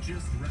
just right.